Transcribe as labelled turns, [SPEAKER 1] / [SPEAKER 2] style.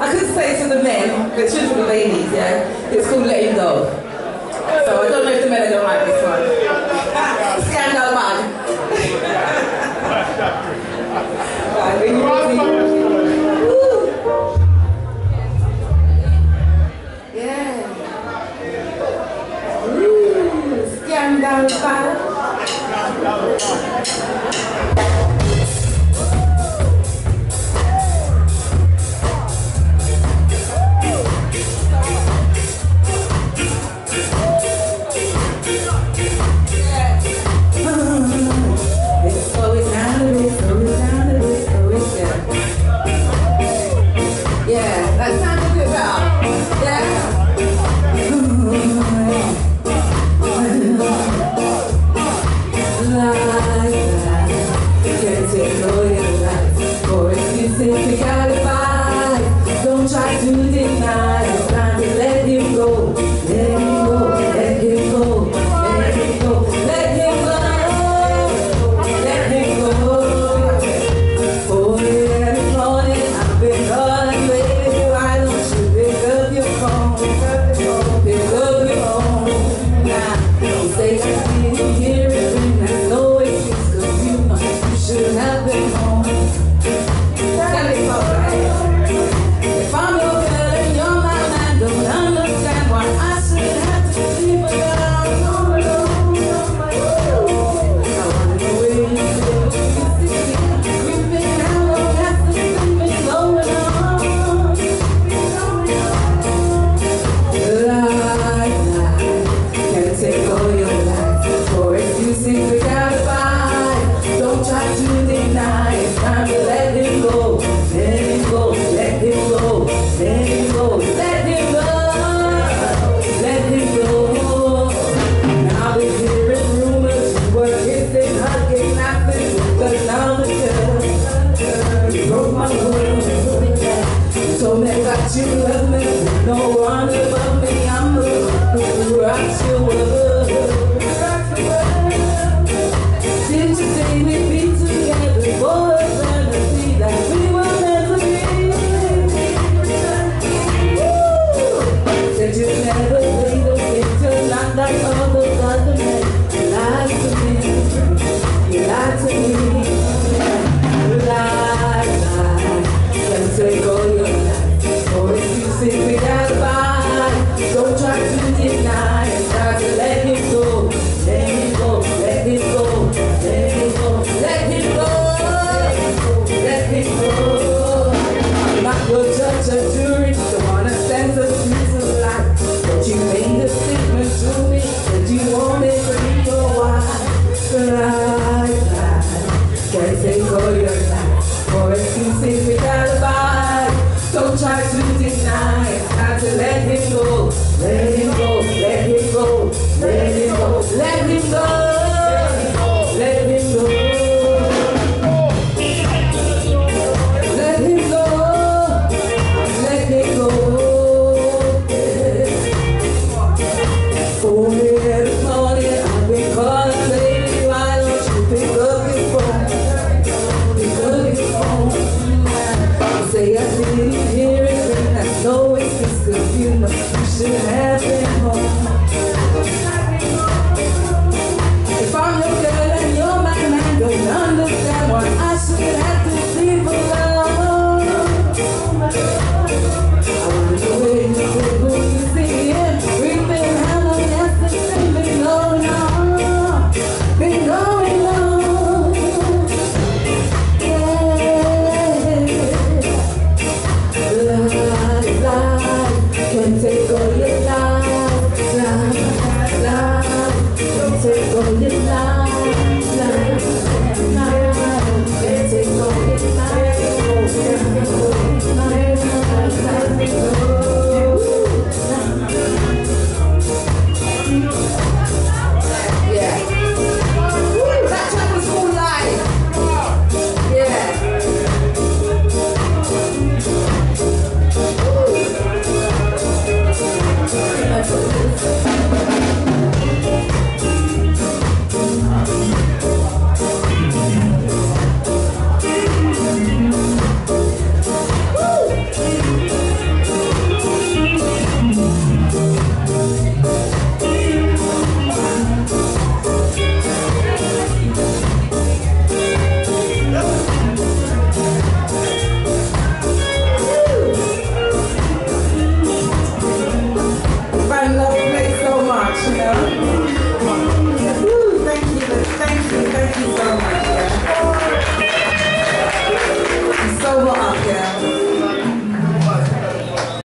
[SPEAKER 1] I couldn't say to the men, it's for the ladies, yeah? It's called Letting Go. So I don't know if the men are going to like this one. Scandal man. Yeah. Ooh, scandal man. So many got you love me, no one above me. I'm a rock to a see.